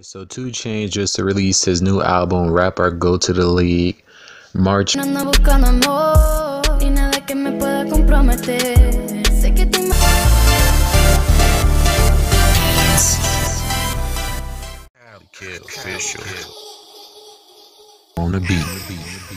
So 2 Chainz just released his new album, Rap or Go to the League, March. On the beat.